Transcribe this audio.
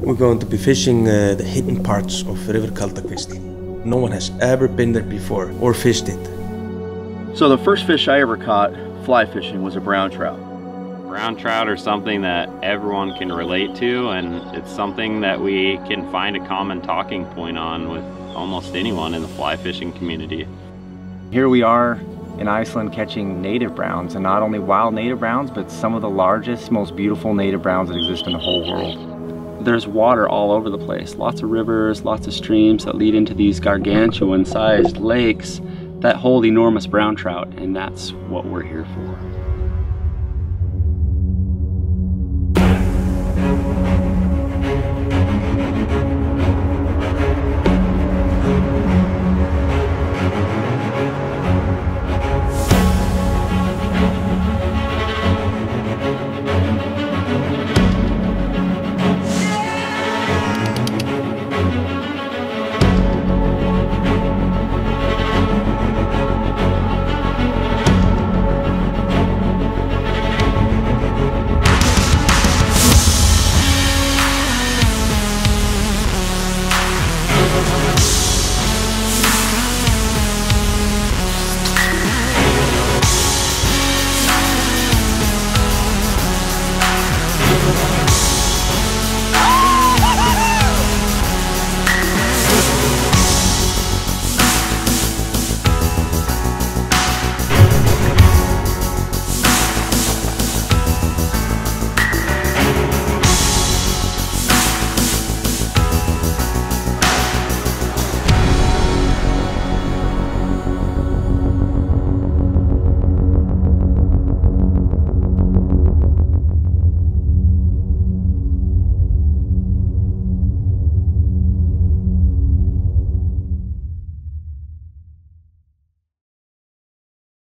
We're going to be fishing uh, the hidden parts of River Kaldakvísl. No one has ever been there before or fished it. So the first fish I ever caught fly fishing was a brown trout. Brown trout are something that everyone can relate to and it's something that we can find a common talking point on with almost anyone in the fly fishing community. Here we are in Iceland catching native browns and not only wild native browns but some of the largest most beautiful native browns that exist in the whole world. There's water all over the place, lots of rivers, lots of streams that lead into these gargantuan sized lakes that hold enormous brown trout and that's what we're here for.